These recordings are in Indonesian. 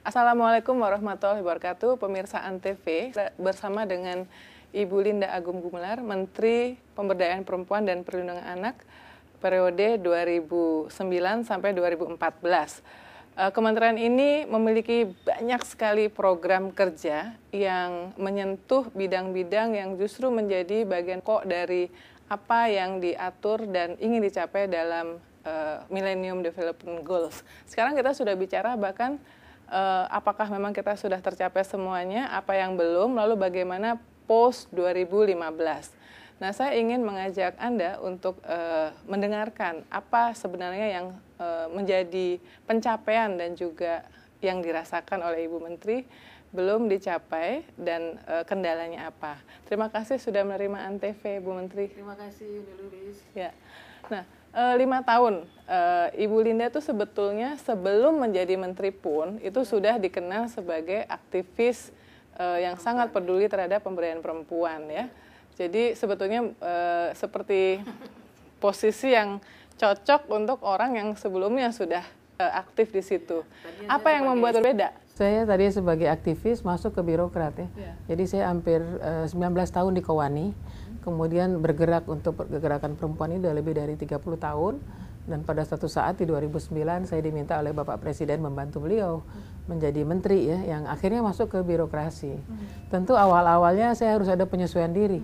Assalamualaikum warahmatullahi wabarakatuh, pemirsa Antv bersama dengan Ibu Linda Agung Gumelar, Menteri Pemberdayaan Perempuan dan Perlindungan Anak periode 2009 sampai 2014. Eh, kementerian ini memiliki banyak sekali program kerja yang menyentuh bidang-bidang yang justru menjadi bagian kok dari apa yang diatur dan ingin dicapai dalam uh, Millennium Development Goals. Sekarang kita sudah bicara bahkan uh, apakah memang kita sudah tercapai semuanya, apa yang belum, lalu bagaimana post 2015. Nah, saya ingin mengajak Anda untuk uh, mendengarkan apa sebenarnya yang uh, menjadi pencapaian dan juga yang dirasakan oleh Ibu Menteri belum dicapai dan uh, kendalanya apa. Terima kasih sudah menerima Antv, Bu Menteri. Terima kasih, Lulis. Ya. Nah, lima tahun uh, Ibu Linda itu sebetulnya sebelum menjadi menteri pun itu sudah dikenal sebagai aktivis uh, yang sangat peduli terhadap pemberdayaan perempuan ya. Jadi sebetulnya seperti posisi yang cocok untuk orang yang sebelumnya sudah aktif di situ. Apa yang membuat berbeda? Saya tadi sebagai aktivis masuk ke birokrat ya. Yeah. Jadi saya hampir uh, 19 tahun di Kowani. Kemudian bergerak untuk pergerakan perempuan ini sudah lebih dari 30 tahun dan pada suatu saat di 2009 saya diminta oleh Bapak Presiden membantu beliau menjadi menteri ya yang akhirnya masuk ke birokrasi. Tentu awal-awalnya saya harus ada penyesuaian diri.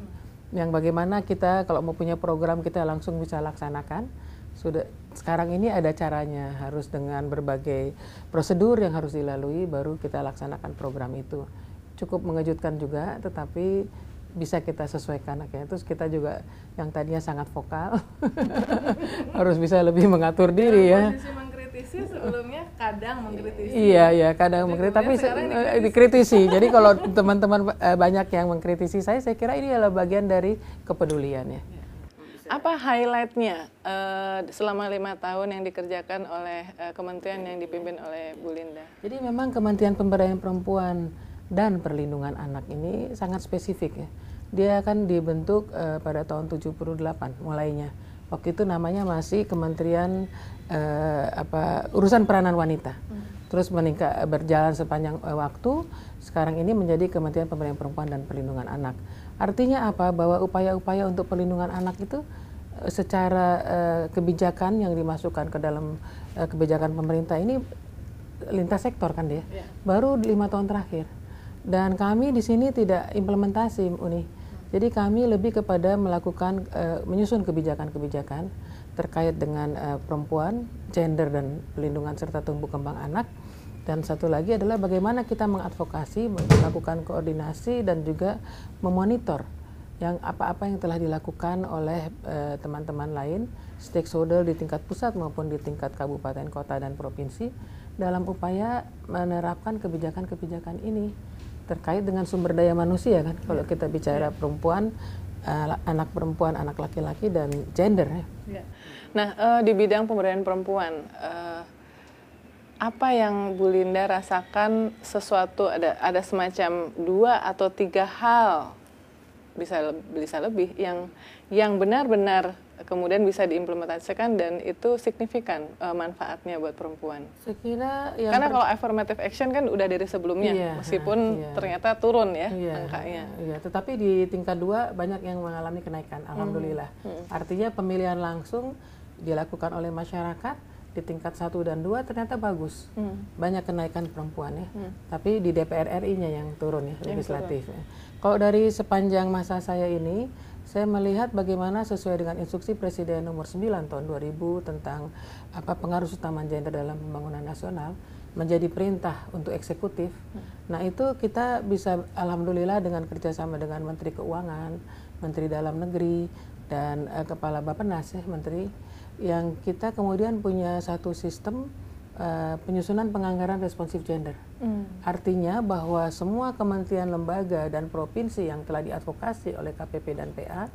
Yang bagaimana kita kalau mau punya program kita langsung bisa laksanakan sudah sekarang ini ada caranya harus dengan berbagai prosedur yang harus dilalui baru kita laksanakan program itu cukup mengejutkan juga tetapi bisa kita sesuaikan akhirnya terus kita juga yang tadinya sangat vokal harus bisa lebih mengatur diri ya mengkritisi sebelumnya kadang mengkritisi. Iya iya kadang mengkritisi tapi dikritisi. dikritisi. Jadi kalau teman-teman eh, banyak yang mengkritisi saya, saya kira ini adalah bagian dari kepedulian ya. Apa highlightnya uh, selama lima tahun yang dikerjakan oleh uh, kementerian yang dipimpin oleh Bu Linda? Jadi memang Kementerian Pemberdayaan Perempuan dan Perlindungan Anak ini sangat spesifik ya. Dia akan dibentuk uh, pada tahun 78 mulainya. Waktu itu namanya masih Kementerian uh, apa urusan peranan wanita. Hmm. Terus meningkat berjalan sepanjang uh, waktu. Sekarang ini menjadi Kementerian Pemberdayaan Perempuan dan Perlindungan Anak. Artinya apa? Bahwa upaya-upaya untuk perlindungan anak itu uh, secara uh, kebijakan yang dimasukkan ke dalam uh, kebijakan pemerintah ini lintas sektor kan dia. Yeah. Baru lima tahun terakhir. Dan kami di sini tidak implementasi Uni. Jadi kami lebih kepada melakukan uh, menyusun kebijakan-kebijakan terkait dengan uh, perempuan, gender dan pelindungan serta tumbuh kembang anak. Dan satu lagi adalah bagaimana kita mengadvokasi, melakukan koordinasi dan juga memonitor yang apa-apa yang telah dilakukan oleh eh, teman-teman uh, lain, stakeholder di tingkat pusat maupun di tingkat kabupaten, kota dan provinsi dalam upaya menerapkan kebijakan-kebijakan ini terkait dengan sumber daya manusia kan. Kalau kita bicara perempuan, uh, anak perempuan, anak laki-laki dan gender ya. ya. Nah, uh, di bidang pemberdayaan perempuan, uh, apa yang Bu Linda rasakan sesuatu ada ada semacam dua atau tiga hal bisa bisa lebih yang yang benar-benar kemudian bisa diimplementasikan dan itu signifikan uh, manfaatnya buat perempuan. Saya kira yang karena kalau affirmative action kan udah dari sebelumnya iya, meskipun iya. ternyata turun ya iya, angkanya. Iya, tetapi di tingkat dua banyak yang mengalami kenaikan, alhamdulillah. Hmm. Hmm. Artinya pemilihan langsung dilakukan oleh masyarakat di tingkat satu dan dua ternyata bagus hmm. banyak kenaikan perempuan ya hmm. tapi di DPR RI-nya yang turun ya legislatif ya. kalau dari sepanjang masa saya ini saya melihat bagaimana sesuai dengan instruksi Presiden nomor 9 tahun 2000 tentang apa pengaruh utama gender dalam pembangunan nasional menjadi perintah untuk eksekutif. Nah itu kita bisa alhamdulillah dengan kerjasama dengan Menteri Keuangan, Menteri Dalam Negeri dan uh, Kepala Bappenas ya Menteri yang kita kemudian punya satu sistem uh, penyusunan penganggaran responsif gender. Mm. Artinya bahwa semua kementerian lembaga dan provinsi yang telah diadvokasi oleh KPP dan PA,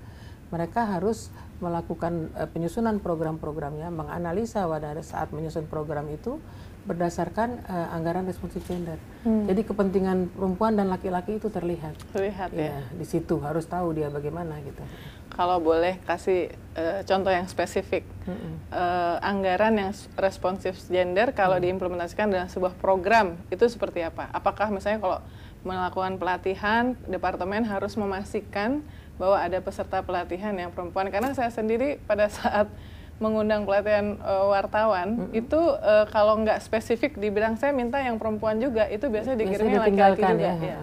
mereka harus melakukan uh, penyusunan program-programnya, menganalisa pada saat menyusun program itu berdasarkan uh, anggaran responsif gender. Hmm. Jadi kepentingan perempuan dan laki-laki itu terlihat. Terlihat ya. ya. Di situ harus tahu dia bagaimana gitu. Kalau boleh kasih uh, contoh yang spesifik mm-hmm. uh, anggaran yang responsif gender kalau mm-hmm. diimplementasikan dalam sebuah program itu seperti apa? Apakah misalnya kalau melakukan pelatihan departemen harus memastikan bahwa ada peserta pelatihan yang perempuan karena saya sendiri pada saat mengundang pelatihan uh, wartawan mm-hmm. itu uh, kalau nggak spesifik dibilang saya minta yang perempuan juga itu biasanya dikirimnya laki-laki juga. Ya. ya.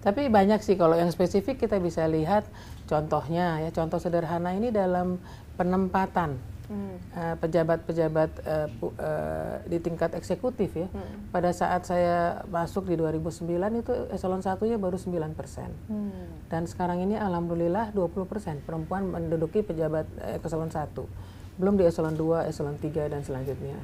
Tapi banyak sih kalau yang spesifik kita bisa lihat contohnya ya contoh sederhana ini dalam penempatan hmm. uh, pejabat-pejabat uh, uh, di tingkat eksekutif ya. Hmm. Pada saat saya masuk di 2009 itu eselon satunya baru 9 persen. Hmm. Dan sekarang ini alhamdulillah 20 persen perempuan menduduki pejabat uh, eselon satu. Belum di eselon 2, eselon 3 dan selanjutnya.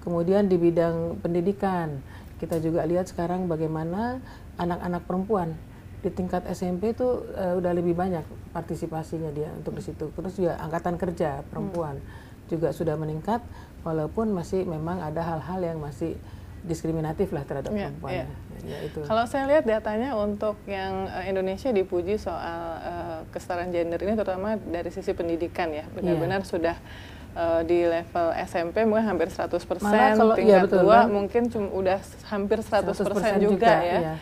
Kemudian di bidang pendidikan kita juga lihat sekarang bagaimana anak-anak perempuan di tingkat SMP itu uh, udah lebih banyak partisipasinya dia untuk di situ. Terus juga angkatan kerja perempuan hmm. juga sudah meningkat walaupun masih memang ada hal-hal yang masih diskriminatif lah terhadap yeah, perempuan. Yeah. Ya, itu. Kalau saya lihat datanya untuk yang uh, Indonesia dipuji soal uh, kesetaraan gender ini terutama dari sisi pendidikan ya benar-benar yeah. sudah uh, di level SMP mungkin hampir 100 persen, tingkat ya, dua mungkin cuma udah hampir 100 persen juga, juga ya. Iya.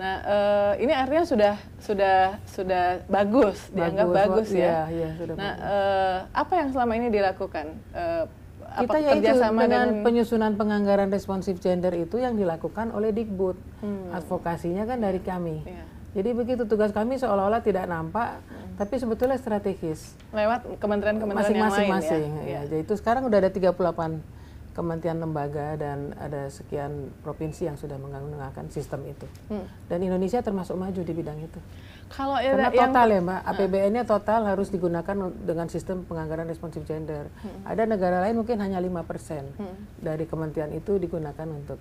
Nah, uh, ini artinya sudah sudah sudah bagus, bagus dianggap bagus ya. Iya, iya, sudah nah, bagus. Uh, apa yang selama ini dilakukan? Uh, kita ya itu dengan, dengan penyusunan penganggaran responsif gender itu yang dilakukan oleh Dikbud. Hmm. Advokasinya kan dari kami. Yeah. Jadi begitu tugas kami seolah-olah tidak nampak, hmm. tapi sebetulnya strategis. Lewat kementerian-kementerian yang lain masing-masing. Ya. ya. Jadi itu sekarang udah ada 38 kementerian lembaga dan ada sekian provinsi yang sudah menggunakan sistem itu. Hmm. Dan Indonesia termasuk maju di bidang itu. Kalau Karena total yang, ya Mbak, ah. APBN-nya total harus digunakan dengan sistem penganggaran responsif gender. Hmm. Ada negara lain mungkin hanya lima persen hmm. dari kementerian itu digunakan untuk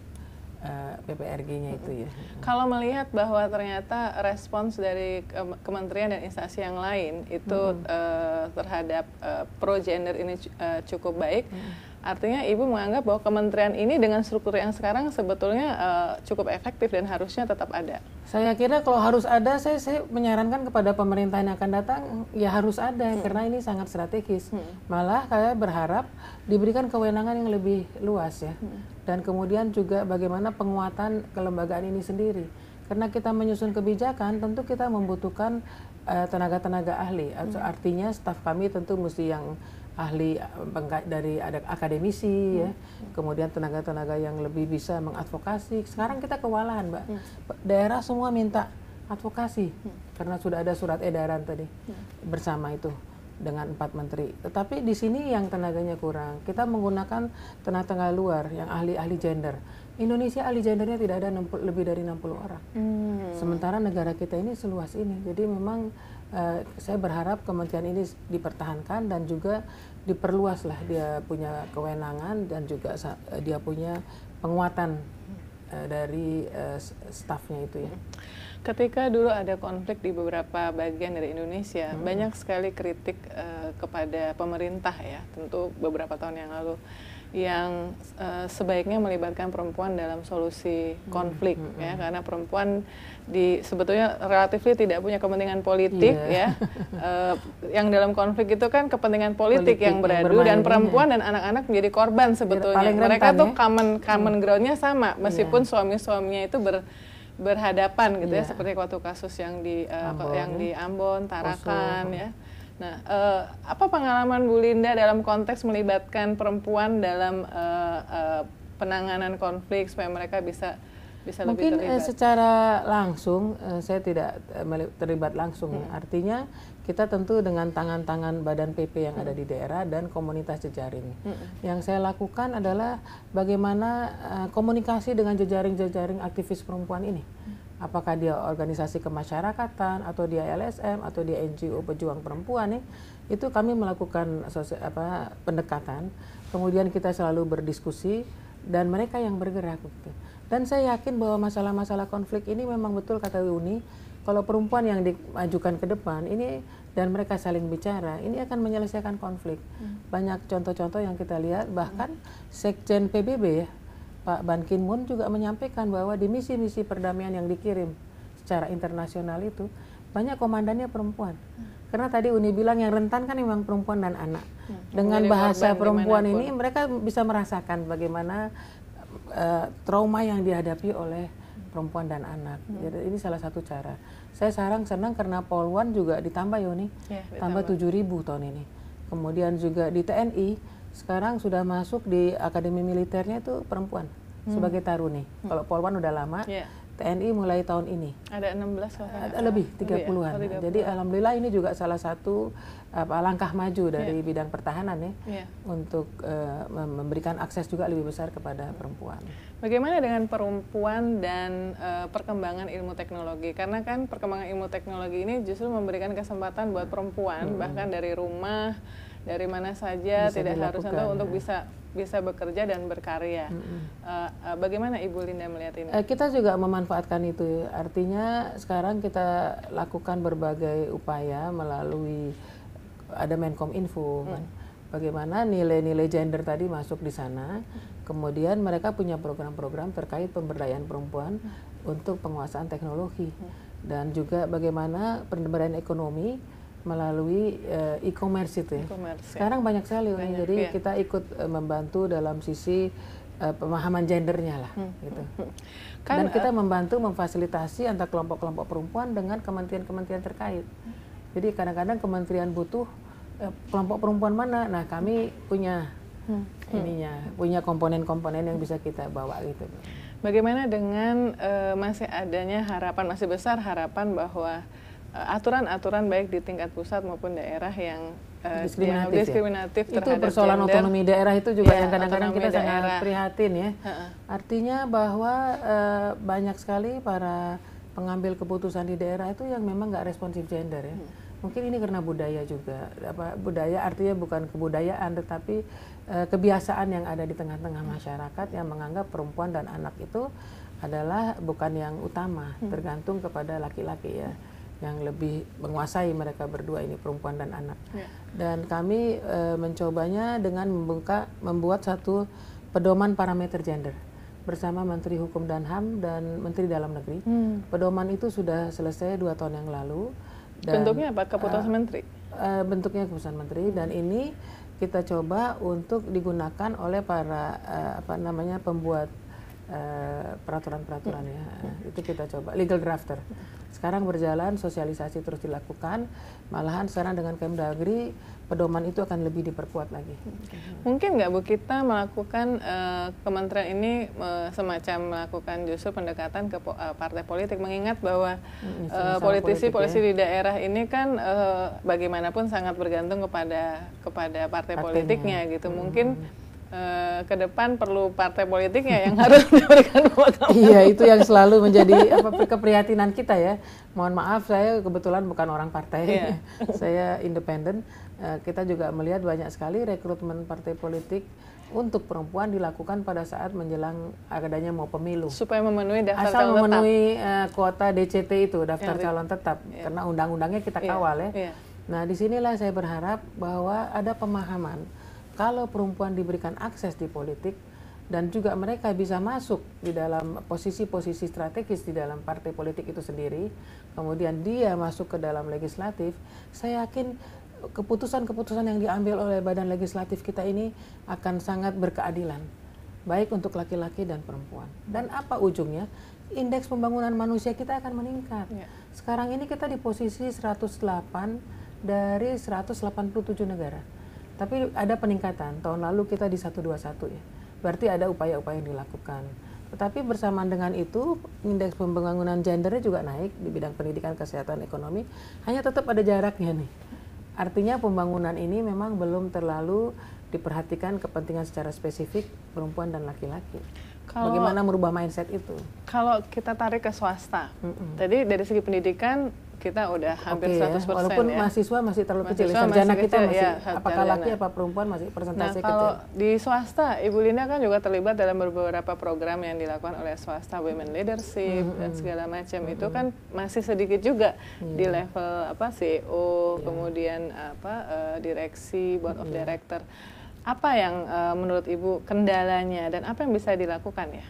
uh, eh, PPRG-nya itu ya. Kalau melihat bahwa ternyata respons dari kementerian dan instansi yang lain itu hmm. uh, terhadap uh, pro gender ini uh, cukup baik, hmm. Artinya ibu menganggap bahwa kementerian ini dengan struktur yang sekarang sebetulnya uh, cukup efektif dan harusnya tetap ada. Saya kira kalau harus ada, saya, saya menyarankan kepada pemerintah yang akan datang ya harus ada hmm. karena ini sangat strategis. Hmm. Malah saya berharap diberikan kewenangan yang lebih luas ya. Hmm. Dan kemudian juga bagaimana penguatan kelembagaan ini sendiri. Karena kita menyusun kebijakan, tentu kita membutuhkan eh, tenaga-tenaga uh, ahli. Hmm. Artinya staf kami tentu mesti yang ahli dari ada akademisi hmm. ya, kemudian tenaga-tenaga yang lebih bisa mengadvokasi. Sekarang kita kewalahan, Mbak. Hmm. Daerah semua minta advokasi hmm. karena sudah ada surat edaran tadi hmm. bersama itu dengan empat menteri. Tetapi di sini yang tenaganya kurang. Kita menggunakan tenaga-tenaga luar yang ahli-ahli gender. Indonesia ahli gendernya tidak ada 60, lebih dari 60 orang. Hmm. Sementara negara kita ini seluas ini. Jadi memang uh, saya berharap kementerian ini dipertahankan dan juga diperluaslah dia punya kewenangan dan juga uh, dia punya penguatan uh, dari uh, stafnya itu ya. Ketika dulu ada konflik di beberapa bagian dari Indonesia, hmm. banyak sekali kritik uh, kepada pemerintah ya, tentu beberapa tahun yang lalu yang uh, sebaiknya melibatkan perempuan dalam solusi hmm, konflik hmm, hmm, ya karena perempuan di sebetulnya relatif tidak punya kepentingan politik yeah. ya uh, yang dalam konflik itu kan kepentingan politik, politik yang beradu yang dan perempuan ya. dan anak-anak menjadi korban sebetulnya mereka tuh ya? common common hmm. groundnya sama meskipun yeah. suami-suaminya itu ber berhadapan gitu yeah. ya iya. seperti waktu kasus yang di uh, Ambon. yang di Ambon Tarakan ya Nah, uh, apa pengalaman Bu Linda dalam konteks melibatkan perempuan dalam uh, uh, penanganan konflik supaya mereka bisa bisa Mungkin lebih terlibat? secara langsung uh, saya tidak terlibat langsung. Hmm. Artinya kita tentu dengan tangan-tangan Badan PP yang hmm. ada di daerah dan komunitas jejaring. Hmm. Yang saya lakukan adalah bagaimana uh, komunikasi dengan jejaring-jejaring aktivis perempuan ini. Hmm apakah dia organisasi kemasyarakatan atau dia LSM atau dia NGO pejuang perempuan nih itu kami melakukan apa pendekatan kemudian kita selalu berdiskusi dan mereka yang bergerak gitu. dan saya yakin bahwa masalah-masalah konflik ini memang betul kata Uni kalau perempuan yang dimajukan ke depan ini dan mereka saling bicara ini akan menyelesaikan konflik hmm. banyak contoh-contoh yang kita lihat bahkan sekjen PBB ya Pak Ban Ki-moon juga menyampaikan bahwa di misi-misi perdamaian yang dikirim secara internasional itu banyak komandannya perempuan. Karena tadi Uni bilang yang rentan kan memang perempuan dan anak. Hmm, Dengan bahasa perempuan ini mereka bisa merasakan bagaimana eh, trauma yang dihadapi oleh perempuan dan anak. Hmm. Jadi ini salah satu cara. Saya sekarang senang karena Polwan juga ditambah Yoni, Ya, tambah 7.000 tahun ini. Kemudian juga di TNI sekarang sudah masuk di akademi militernya itu perempuan sebagai taruni. Kalau Polwan udah lama, Ya. TNI mulai tahun ini. Ada 16 kalau nggak Ada lebih Lebih ya? 30-an. Oh, 30. Jadi alhamdulillah ini juga salah satu apa, langkah maju dari bidang pertahanan ya Iya. untuk mem- memberikan akses juga lebih besar kepada perempuan. Bagaimana dengan perempuan dan eh, perkembangan ilmu teknologi? Karena kan perkembangan ilmu teknologi ini justru memberikan kesempatan buat perempuan bahkan dari rumah, dari mana saja Bisa tidak harus untuk ya. bisa bisa bekerja dan berkarya. Eh, eh, bagaimana Ibu Linda melihat ini? Eh, kita juga memanfaatkan itu. Artinya sekarang kita lakukan berbagai upaya melalui ada Menkom Info kan. Bagaimana nilai-nilai gender tadi masuk di sana. Kemudian mereka punya program-program terkait pemberdayaan perempuan untuk penguasaan teknologi dan juga bagaimana pemberdayaan ekonomi melalui eh, e-commerce itu ya. E-commerce, ya. Sekarang banyak sekali Uni. jadi iya. kita ikut eh, membantu dalam sisi eh, pemahaman gendernya lah gitu. Kan, Dan kita membantu memfasilitasi antar kelompok-kelompok perempuan dengan kementerian-kementerian terkait. Jadi kadang-kadang kementerian butuh eh, kelompok perempuan mana, nah kami punya ininya, punya komponen-komponen yang bisa kita bawa gitu. Bagaimana dengan eh, masih adanya harapan masih besar harapan bahwa aturan-aturan baik di tingkat pusat maupun daerah yang eh, Diskriminatif yang ya? diskriminatif Itu terhadap persoalan gender, otonomi daerah itu juga Iya, yang kadang-kadang kita sangat daerah. prihatin ya. Artinya bahwa eh, banyak sekali para pengambil keputusan di daerah itu yang memang nggak responsif gender ya. Mungkin ini karena budaya juga. Apa budaya artinya bukan kebudayaan tetapi eh, kebiasaan yang ada di tengah-tengah masyarakat yang menganggap perempuan dan anak itu adalah bukan yang utama, tergantung kepada laki-laki ya yang lebih menguasai mereka berdua ini perempuan dan anak. Ya. Dan kami eh, mencobanya dengan membuka membuat satu pedoman parameter gender bersama Menteri Hukum dan HAM dan Menteri Dalam Negeri. Hmm. Pedoman itu sudah selesai dua tahun yang lalu. Dan, Bentuknya apa? Keputusan menteri. eh, bentuknya keputusan menteri dan ini kita coba untuk digunakan oleh para eh, apa namanya pembuat eh, peraturan-peraturan ya itu kita coba legal drafter sekarang berjalan sosialisasi terus dilakukan malahan sekarang dengan Kemdagri pedoman itu akan lebih diperkuat lagi Mungkin nggak Bu kita melakukan eh, kementerian ini eh, semacam melakukan justru pendekatan ke po- eh, partai politik mengingat bahwa Hmm, politisi-politisi politik ya. di daerah ini kan eh, bagaimanapun sangat bergantung kepada kepada partai Partainya. politiknya gitu. Hmm. Mungkin eh, ke depan perlu partai politiknya yang harus diberikan pemakaman. iya itu yang selalu menjadi apa keprihatinan kita ya. Mohon maaf saya kebetulan bukan orang partai. Iya. saya independen. Eh, kita juga melihat banyak sekali rekrutmen partai politik untuk perempuan dilakukan pada saat menjelang adanya mau pemilu. Supaya memenuhi daftar asal calon tetap. memenuhi eh, kuota DCT itu daftar di- calon tetap. Karena undang-undangnya kita Iya, kawal ya. Iya. nah di sinilah saya berharap bahwa ada pemahaman kalau perempuan diberikan akses di politik dan juga mereka bisa masuk di dalam posisi-posisi strategis di dalam partai politik itu sendiri kemudian dia masuk ke dalam legislatif saya yakin keputusan-keputusan yang diambil oleh badan legislatif kita ini akan sangat berkeadilan baik untuk laki-laki dan perempuan. Dan apa ujungnya? Indeks pembangunan manusia kita akan meningkat. Ya. Sekarang ini kita di posisi 108 dari 187 negara. Tapi ada peningkatan. Tahun lalu kita di 121 ya. Berarti ada upaya-upaya yang dilakukan. Tetapi bersamaan dengan itu, indeks pembangunan gendernya juga naik di bidang pendidikan, kesehatan, ekonomi. Hanya tetap ada jaraknya nih. Artinya pembangunan ini memang belum terlalu diperhatikan kepentingan secara spesifik perempuan dan laki-laki. Kalau- Bagaimana merubah mindset itu? Kalau kita tarik ke swasta, Mm-mm. tadi dari segi pendidikan kita udah hampir Oke ya, 100% walaupun ya. mahasiswa masih terlalu kecil, Mahasiswa sarjana masih kita kecil, masih ya, apakah sarjana. laki apa perempuan masih Nah, persentase kalau kecil. di swasta, Ibu Linda kan juga terlibat dalam beberapa program yang dilakukan oleh swasta, women leadership dan segala macam. Itu kan masih sedikit juga di Iya. level apa CEO, kemudian apa eh, direksi, board of director. Apa yang eh, menurut Ibu kendalanya dan apa yang bisa dilakukan ya?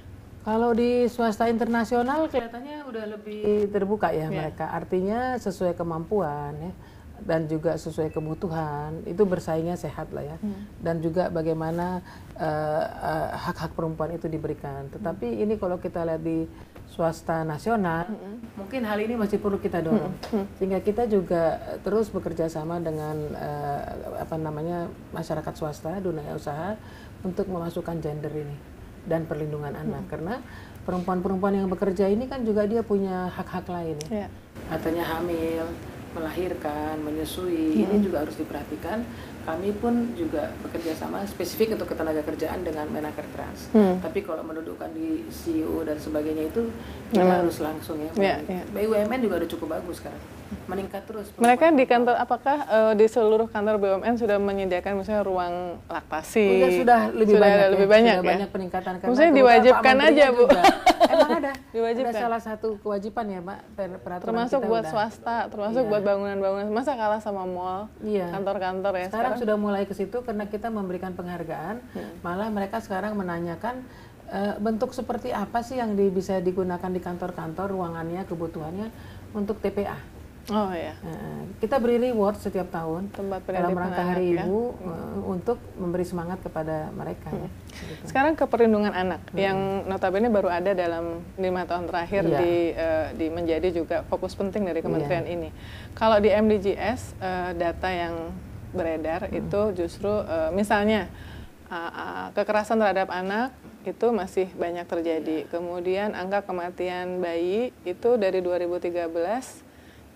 Kalau di swasta internasional kelihatannya udah lebih terbuka ya yeah. mereka. Artinya sesuai kemampuan ya dan juga sesuai kebutuhan itu bersaingnya sehat lah ya. Hmm. Dan juga bagaimana uh, uh, hak-hak perempuan itu diberikan. Tetapi hmm. ini kalau kita lihat di swasta nasional, hmm. mungkin hal ini masih perlu kita dorong. Hmm. Hmm. Sehingga kita juga terus bekerja sama dengan uh, apa namanya masyarakat swasta, dunia usaha untuk memasukkan gender ini dan perlindungan anak hmm. karena perempuan-perempuan yang bekerja ini kan juga dia punya hak-hak lain ya. Yeah. Katanya hamil, melahirkan, menyusui, hmm. ini juga harus diperhatikan kami pun juga bekerja sama spesifik untuk ketenaga kerjaan dengan Menaker Trans. Hmm. Tapi kalau mendudukan di CEO dan sebagainya itu kita hmm. harus langsung ya. Yeah, yeah. BUMN juga udah cukup bagus sekarang, meningkat terus. Mereka di kantor apakah uh, di seluruh kantor BUMN sudah menyediakan misalnya ruang laktasi? Sudah, sudah lebih sudah banyak. Lebih ya? banyak sudah ya? banyak peningkatan. Karena Maksudnya diwajibkan aja bu. Emang ada. Diwajibkan. Ada salah satu kewajiban ya pak peraturan Termasuk buat udah. swasta, termasuk iya. buat bangunan-bangunan. Masa kalah sama mall, iya. kantor-kantor ya. Sekarang, sekarang sudah mulai ke situ karena kita memberikan penghargaan. Hmm. Malah mereka sekarang menanyakan uh, bentuk seperti apa sih yang di, bisa digunakan di kantor-kantor ruangannya, kebutuhannya untuk TPA. Oh ya. Uh, kita beri reward setiap tahun Tempat dalam rangka Hari ya? Ibu hmm. uh, untuk memberi semangat kepada mereka. Ya. Hmm. Ya, gitu. Sekarang ke perlindungan anak hmm. yang notabene baru ada dalam lima tahun terakhir yeah. di, uh, di menjadi juga fokus penting dari kementerian yeah. ini. Kalau di MDGS uh, data yang beredar hmm. itu justru uh, misalnya uh, uh, kekerasan terhadap anak itu masih banyak terjadi. Kemudian angka kematian bayi itu dari 2013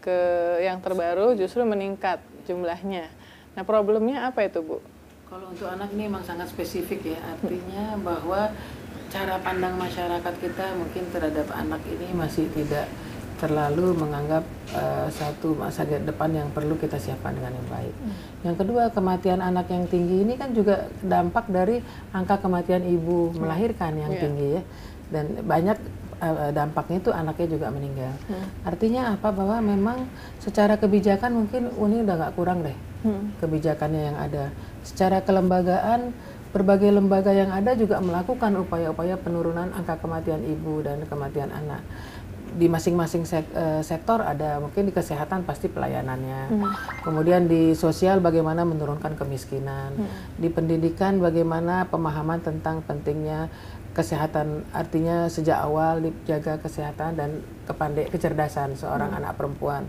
ke yang terbaru justru meningkat jumlahnya. Nah problemnya apa itu Bu? Kalau untuk anak ini memang sangat spesifik ya, artinya bahwa cara pandang masyarakat kita mungkin terhadap anak ini masih tidak terlalu menganggap uh, satu masa depan yang perlu kita siapkan dengan yang baik. Hmm. Yang kedua, kematian anak yang tinggi ini kan juga dampak dari angka kematian ibu melahirkan yang yeah. tinggi ya. Dan banyak dampaknya itu anaknya juga meninggal. Hmm. Artinya apa? Bahwa memang secara kebijakan mungkin Uni udah nggak kurang deh hmm. kebijakannya yang ada. Secara kelembagaan berbagai lembaga yang ada juga melakukan upaya-upaya penurunan angka kematian ibu dan kematian anak di masing-masing sek, uh, sektor ada mungkin di kesehatan pasti pelayanannya hmm. kemudian di sosial bagaimana menurunkan kemiskinan hmm. di pendidikan bagaimana pemahaman tentang pentingnya kesehatan artinya sejak awal dijaga kesehatan dan kepandai kecerdasan seorang hmm. anak perempuan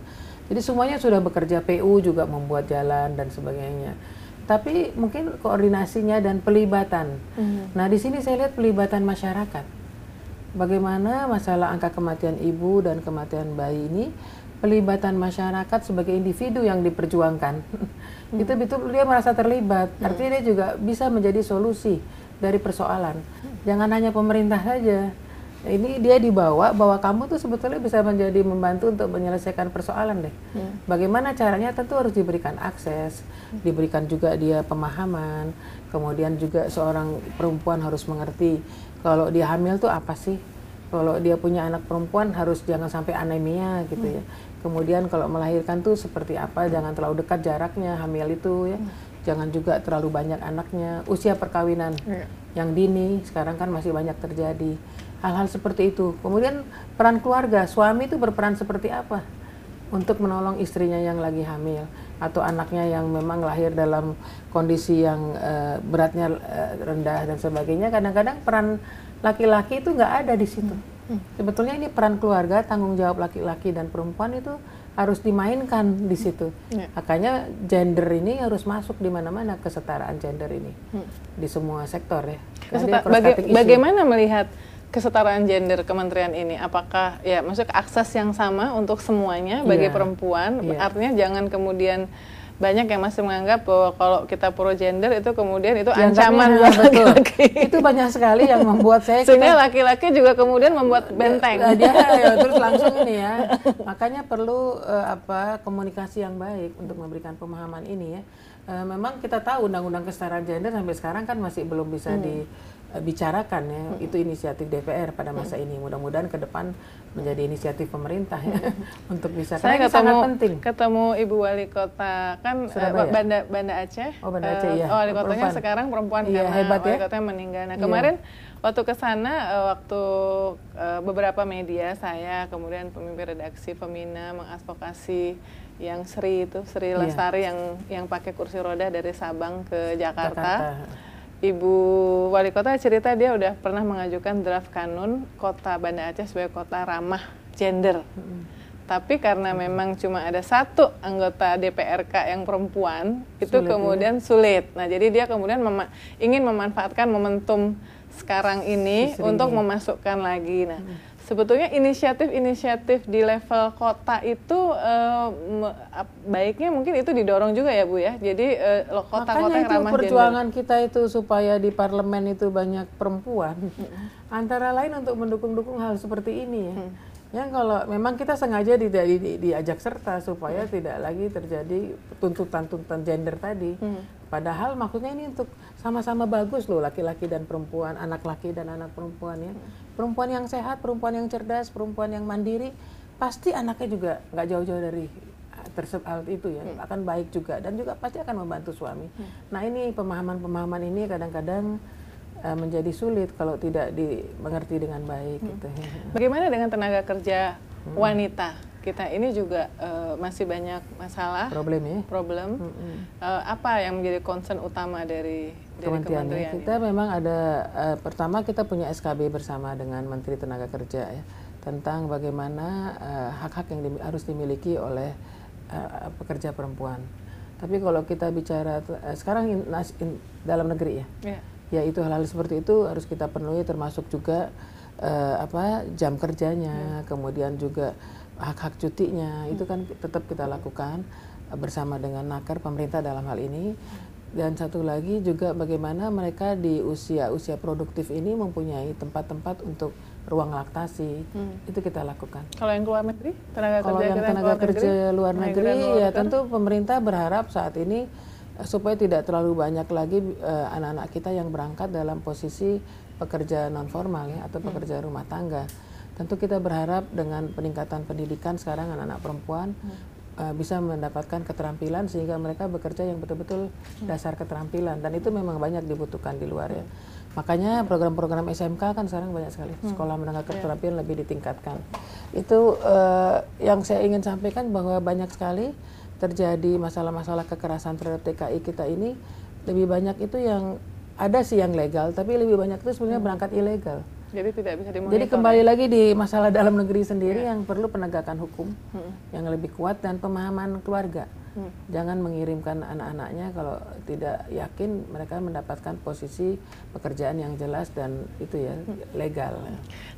jadi semuanya sudah bekerja PU juga membuat jalan dan sebagainya tapi mungkin koordinasinya dan pelibatan hmm. nah di sini saya lihat pelibatan masyarakat bagaimana masalah angka kematian ibu dan kematian bayi ini pelibatan masyarakat sebagai individu yang diperjuangkan hmm. itu betul dia merasa terlibat hmm. artinya dia juga bisa menjadi solusi dari persoalan. Jangan hanya pemerintah saja. Ini dia dibawa bahwa kamu tuh sebetulnya bisa menjadi membantu untuk menyelesaikan persoalan deh. Hmm. Bagaimana caranya? Tentu harus diberikan akses, diberikan juga dia pemahaman, kemudian juga seorang perempuan harus mengerti kalau dia hamil tuh apa sih? Kalau dia punya anak perempuan harus jangan sampai anemia gitu ya. Hmm. kemudian kalau melahirkan tuh seperti apa? Jangan terlalu dekat jaraknya hamil itu ya. Hmm. Jangan juga terlalu banyak anaknya. Usia perkawinan yeah. yang dini sekarang kan masih banyak terjadi. Hal-hal seperti itu. Kemudian peran keluarga. Suami itu berperan seperti apa? Untuk menolong istrinya yang lagi hamil atau anaknya yang memang lahir dalam kondisi yang uh, beratnya uh, rendah dan sebagainya. Kadang-kadang peran laki-laki itu nggak ada di situ. Hmm. Hmm. sebetulnya ini peran keluarga tanggung jawab laki-laki dan perempuan itu harus dimainkan di situ hmm. makanya gender ini harus masuk di mana-mana kesetaraan gender ini hmm. di semua sektor ya Keseta baga bagaimana melihat kesetaraan gender kementerian ini apakah ya maksud akses yang sama untuk semuanya bagi yeah. perempuan yeah. artinya jangan kemudian banyak yang masih menganggap bahwa kalau kita pro gender itu kemudian itu ancaman buat laki-laki. Itu banyak sekali yang membuat saya Sebenarnya laki-laki juga kemudian membuat benteng. Dia, dia ya, terus langsung ini ya. Makanya perlu uh, apa komunikasi yang baik untuk memberikan pemahaman ini ya. Uh, memang kita tahu undang-undang kesetaraan gender sampai sekarang kan masih belum bisa hmm. di bicarakan ya hmm. itu inisiatif DPR pada masa hmm. ini mudah-mudahan ke depan menjadi inisiatif pemerintah ya untuk bisa saya ketemu, sangat penting ketemu ibu wali kota kan uh, Banda Banda Aceh oh Banda Aceh uh, iya wali kotanya perempuan. sekarang perempuan iya, karena hebat, wali ya? kotanya meninggal nah iya. kemarin waktu ke sana uh, waktu uh, beberapa media saya kemudian pemimpin redaksi Femina mengadvokasi yang Sri itu Sri iya. Lestari iya. yang yang pakai kursi roda dari Sabang ke Jakarta. Jakarta. Ibu wali kota cerita dia udah pernah mengajukan draft kanun kota Banda Aceh sebagai kota ramah gender. Hmm. Tapi karena memang cuma ada satu anggota DPRK yang perempuan, sulit, itu kemudian ya? sulit. Nah, jadi dia kemudian mema ingin memanfaatkan momentum sekarang ini untuk ya. memasukkan lagi. Nah, hmm sebetulnya inisiatif-inisiatif di level kota itu uh, baiknya mungkin itu didorong juga ya Bu ya. Jadi uh, kota-kota yang ramah perjuangan gender. kita itu supaya di parlemen itu banyak perempuan. Hmm. Antara lain untuk mendukung-dukung hal seperti ini ya. Hmm. Ya kalau memang kita sengaja di, di, di, diajak serta supaya hmm. tidak lagi terjadi tuntutan-tuntutan gender tadi. Hmm. Padahal maksudnya ini untuk sama-sama bagus loh laki-laki dan perempuan, anak laki dan anak perempuan ya. Hmm. Perempuan yang sehat, perempuan yang cerdas, perempuan yang mandiri, pasti anaknya juga nggak jauh-jauh dari ah, tersebut itu ya hmm. akan baik juga dan juga pasti akan membantu suami. Hmm. Nah ini pemahaman-pemahaman ini kadang-kadang uh, menjadi sulit kalau tidak dimengerti dengan baik. Hmm. Gitu. Bagaimana dengan tenaga kerja hmm. wanita? Kita ini juga uh, masih banyak masalah. Problem ya. Problem. Hmm. Uh, apa yang menjadi concern utama dari kementerian? kementerian kita ini? memang ada uh, pertama kita punya SKB bersama dengan Menteri Tenaga Kerja ya tentang bagaimana hak-hak uh, yang dim harus dimiliki oleh uh, pekerja perempuan. Tapi kalau kita bicara uh, sekarang in, in, dalam negeri ya. Yeah ya itu hal-hal seperti itu harus kita penuhi termasuk juga uh, apa jam kerjanya hmm. kemudian juga hak-hak cutinya hmm. itu kan tetap kita lakukan bersama dengan nakar pemerintah dalam hal ini dan satu lagi juga bagaimana mereka di usia-usia produktif ini mempunyai tempat-tempat untuk ruang laktasi hmm. itu kita lakukan. Kalau yang luar negeri tenaga Kalau kerja yang tenaga kerja negeri, luar negeri ya tentu pemerintah berharap saat ini supaya tidak terlalu banyak lagi eh, anak-anak uh, kita yang berangkat dalam posisi pekerja non formal ya atau hmm. pekerja hmm. rumah tangga. Tentu kita berharap dengan peningkatan pendidikan sekarang anak-anak perempuan hmm. Uh, bisa mendapatkan keterampilan sehingga mereka bekerja yang betul-betul hmm. dasar keterampilan dan itu memang banyak dibutuhkan di luar ya. Makanya program-program SMK kan sekarang banyak sekali hmm. sekolah menengah iya. keterampilan lebih ditingkatkan. Itu uh, yang saya ingin sampaikan bahwa banyak sekali terjadi masalah-masalah kekerasan terhadap TKI kita ini lebih banyak itu yang ada sih yang legal tapi lebih banyak itu sebenarnya hmm. berangkat ilegal. Jadi tidak bisa dimonitor. Jadi kembali ya? lagi di masalah dalam negeri sendiri ya. yang perlu penegakan hukum hmm. yang lebih kuat dan pemahaman keluarga. Hmm. Jangan mengirimkan anak-anaknya kalau tidak yakin mereka mendapatkan posisi pekerjaan yang jelas dan itu ya hmm. legal.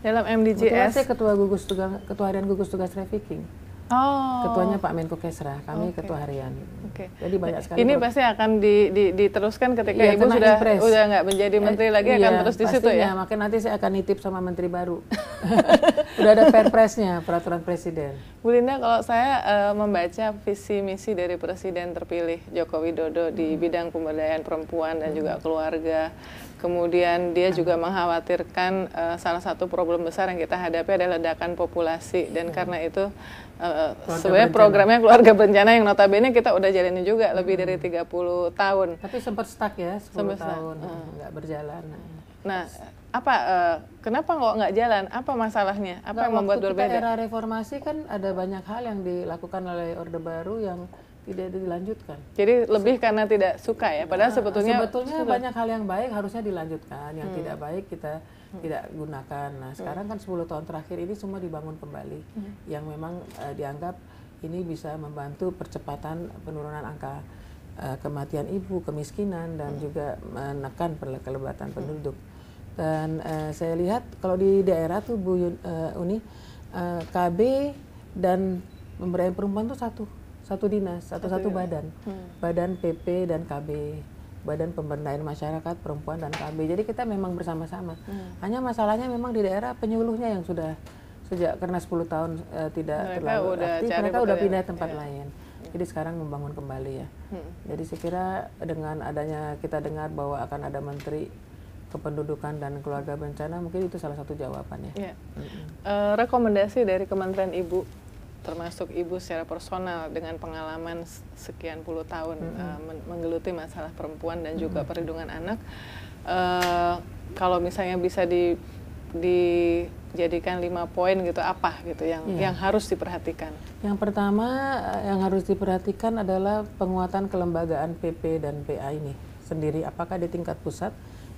Dalam MDGS. saya ketua gugus tugas ketua harian gugus tugas trafficking. Oh. Ketuanya Pak Menko Kesra, kami okay. ketua harian. Oke. Okay. Jadi banyak sekali. Ini pasti akan di, di, diteruskan ketika ya, Ibu sudah impres. udah nggak menjadi menteri lagi iya, akan terus di situ ya. Makin nanti saya akan nitip sama menteri baru. udah ada perpresnya, peraturan presiden. Bu Linda, kalau saya uh, membaca visi misi dari presiden terpilih Joko Widodo di hmm. bidang pemberdayaan perempuan dan hmm. juga keluarga Kemudian dia juga mengkhawatirkan uh, salah satu problem besar yang kita hadapi adalah ledakan populasi dan karena itu uh, sebenarnya programnya keluarga berencana yang notabene kita udah jalani juga lebih dari 30 tahun. Tapi sempat stuck ya 10 sempat tahun uh. nggak berjalan. Nah, apa uh, kenapa kok nggak jalan? Apa masalahnya? Apa yang membuat berbeda? Era reformasi kan ada banyak hal yang dilakukan oleh Orde Baru yang tidak dilanjutkan. Jadi lebih karena tidak suka ya, padahal nah, sebetulnya sebetulnya sudah. banyak hal yang baik harusnya dilanjutkan, yang hmm. tidak baik kita hmm. tidak gunakan. Nah, hmm. sekarang kan 10 tahun terakhir ini semua dibangun kembali, hmm. yang memang uh, dianggap ini bisa membantu percepatan penurunan angka uh, kematian ibu, kemiskinan dan hmm. juga menekan kelebatan hmm. penduduk. Dan uh, saya lihat kalau di daerah tuh Bu uh, Uni uh, KB dan pemberdayaan perempuan itu satu satu dinas satu satu badan hmm. badan PP dan KB badan pemberdayaan masyarakat perempuan dan KB jadi kita memang bersama-sama hmm. hanya masalahnya memang di daerah penyuluhnya yang sudah sejak karena 10 tahun uh, tidak mereka terlalu udah aktif mereka udah pindah tempat ya. lain jadi sekarang membangun kembali ya hmm. jadi saya kira dengan adanya kita dengar bahwa akan ada menteri kependudukan dan keluarga berencana mungkin itu salah satu jawabannya. Ya. Mm-hmm. Uh, rekomendasi dari Kementerian Ibu termasuk ibu secara personal dengan pengalaman sekian puluh tahun mm -hmm. uh, menggeluti masalah perempuan dan juga mm -hmm. perlindungan anak. Uh, kalau misalnya bisa di dijadikan lima poin gitu apa gitu yang yeah. yang harus diperhatikan? Yang pertama yang harus diperhatikan adalah penguatan kelembagaan PP dan PA ini sendiri apakah di tingkat pusat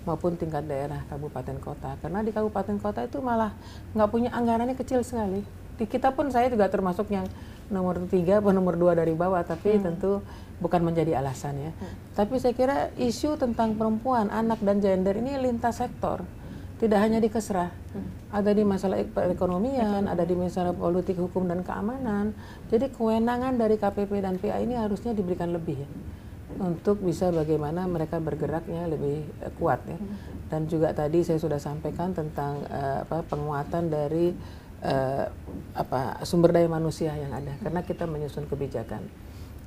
maupun tingkat daerah kabupaten kota karena di kabupaten kota itu malah nggak punya anggarannya kecil sekali di kita pun saya juga termasuk yang nomor tiga atau nomor dua dari bawah tapi hmm. tentu bukan menjadi alasan ya hmm. tapi saya kira isu tentang perempuan anak dan gender ini lintas sektor tidak hanya di kesrah hmm. ada di masalah perekonomian ada di masalah politik hukum dan keamanan jadi kewenangan dari KPP dan PA ini harusnya diberikan lebih ya untuk bisa bagaimana mereka bergeraknya lebih uh, kuat ya hmm. dan juga tadi saya sudah sampaikan tentang uh, apa penguatan dari uh, apa sumber daya manusia yang ada karena kita menyusun kebijakan.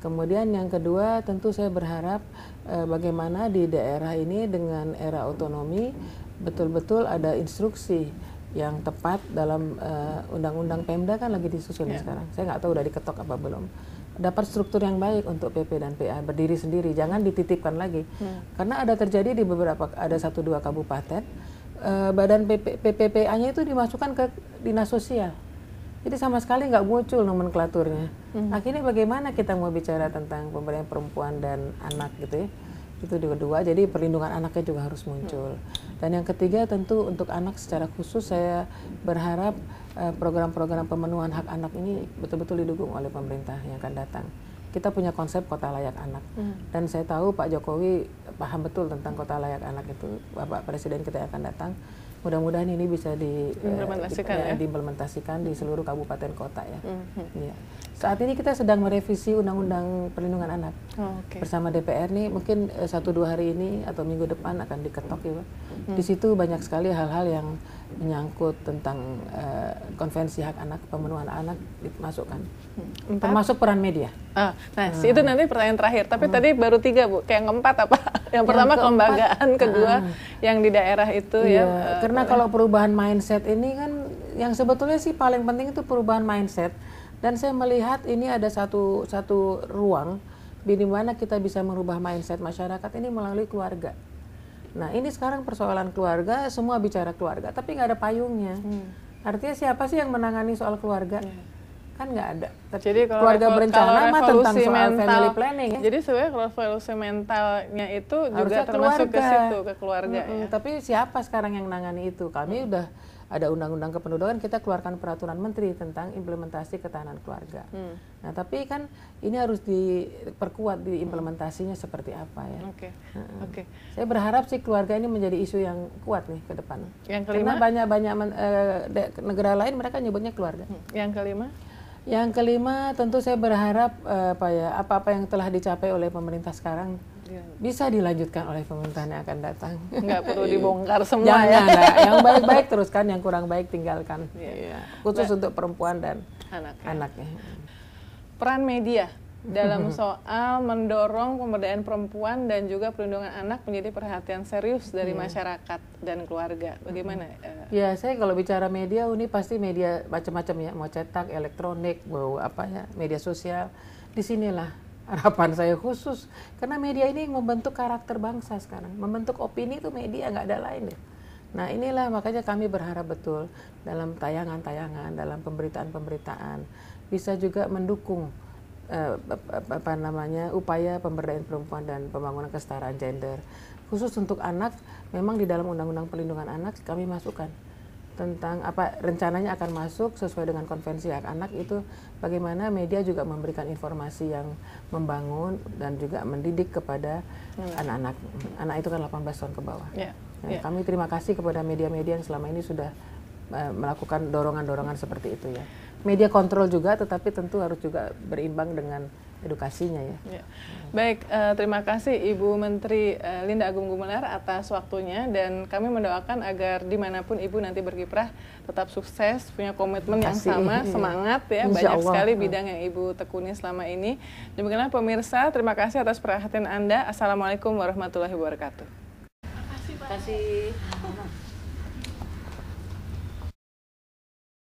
Kemudian yang kedua tentu saya berharap uh, bagaimana di daerah ini dengan era otonomi betul-betul ada instruksi yang tepat dalam undang undang-undang Pemda kan lagi disusun yeah. sekarang. Saya nggak tahu udah diketok apa belum. Dapat struktur yang baik untuk PP dan PA berdiri sendiri, jangan dititipkan lagi. Hmm. Karena ada terjadi di beberapa ada satu dua kabupaten uh, badan PP, PPPA-nya itu dimasukkan ke dinas sosial. Jadi sama sekali nggak muncul nomenklaturnya. Hmm. Akhirnya bagaimana kita mau bicara tentang pemberdayaan perempuan dan anak gitu ya? Itu di kedua. Jadi perlindungan anaknya juga harus muncul. Hmm. Dan yang ketiga tentu untuk anak secara khusus saya berharap eh, program-program uh, pemenuhan hak anak ini betul-betul didukung oleh pemerintah yang akan datang kita punya konsep kota layak anak hmm. dan saya tahu Pak Jokowi paham betul tentang kota layak anak itu Bapak Presiden kita yang akan datang mudah-mudahan ini bisa di, diimplementasikan, uh, di, ya? diimplementasikan di seluruh kabupaten kota ya. Mm-hmm. ya. Saat ini kita sedang merevisi Undang-Undang Perlindungan Anak oh, okay. bersama DPR nih mungkin uh, satu dua hari ini atau minggu depan akan diketok ya, Pak. Mm. Di situ banyak sekali hal-hal yang menyangkut tentang uh, konvensi hak anak pemenuhan anak dimasukkan. Hmm. termasuk peran media. Ah, nah hmm. itu nanti pertanyaan terakhir. Tapi hmm. tadi baru tiga bu. Kayak yang keempat apa? Yang pertama yang kelembagaan kedua hmm. yang di daerah itu ya, ya. uh, karena kalau perubahan mindset ini kan yang sebetulnya sih paling penting itu perubahan mindset. Dan saya melihat ini ada satu satu ruang di mana kita bisa merubah mindset masyarakat ini melalui keluarga Nah ini sekarang persoalan keluarga, semua bicara keluarga, tapi nggak ada payungnya. Hmm. Artinya siapa sih yang menangani soal keluarga? Yeah. Kan nggak ada. Jadi kalau keluarga berencana mah tentang soal mental, family planning ya. Jadi sebenarnya kalau revolusi mentalnya itu Harusnya juga termasuk keluarga. ke situ ke keluarga. -hmm. ya. Tapi siapa sekarang yang menangani itu? Kami hmm. udah ada undang-undang kependudukan kita keluarkan peraturan menteri tentang implementasi ketahanan keluarga. Hmm. Nah, tapi kan ini harus diperkuat di implementasinya seperti apa ya. Oke. Okay. Uh -uh. Oke. Okay. Saya berharap sih keluarga ini menjadi isu yang kuat nih ke depan. Yang kelima? Karena banyak-banyak uh, negara lain mereka nyebutnya keluarga. Hmm. Yang kelima? Yang kelima tentu saya berharap uh, apa ya apa-apa yang telah dicapai oleh pemerintah sekarang. Bisa dilanjutkan oleh pemerintahan yang akan datang. Nggak perlu dibongkar semua Jangan, ya. Enggak. Yang baik-baik teruskan, yang kurang baik tinggalkan. Ya. Ya. Khusus untuk perempuan dan anaknya. anaknya. Peran media dalam soal mendorong pemberdayaan perempuan dan juga perlindungan anak menjadi perhatian serius dari yeah. masyarakat dan keluarga. Bagaimana? Uh, ya, saya kalau bicara media, ini pasti media macam-macam ya, mau cetak, elektronik, mau apa ya, media sosial. Di sinilah harapan saya khusus. Karena media ini membentuk karakter bangsa sekarang. Membentuk opini itu media nggak ada lain deh nah inilah makanya kami berharap betul dalam tayangan-tayangan dalam pemberitaan-pemberitaan bisa juga mendukung uh, apa namanya upaya pemberdayaan perempuan dan pembangunan kesetaraan gender. Khusus untuk anak memang di dalam undang-undang perlindungan anak kami masukkan tentang apa rencananya akan masuk sesuai dengan konvensi hak anak itu bagaimana media juga memberikan informasi yang membangun dan juga mendidik kepada hmm. anak-anak. Hmm. Anak itu kan 18 tahun ke bawah. Yeah. Nah, yeah. Kami terima kasih kepada media-media yang selama ini sudah uh, melakukan dorongan-dorongan seperti itu ya. Media kontrol juga tetapi tentu harus juga berimbang dengan edukasinya ya. ya. Baik, uh, terima kasih Ibu Menteri uh, Linda Agung Gumelar atas waktunya dan kami mendoakan agar di mana pun Ibu nanti berkiprah tetap sukses, punya komitmen yang sama, semangat ya. Insya Banyak Allah. sekali bidang yang Ibu tekuni selama ini. Demikianlah pemirsa, terima kasih atas perhatian Anda. Assalamualaikum warahmatullahi wabarakatuh. Terima kasih Pak. kasih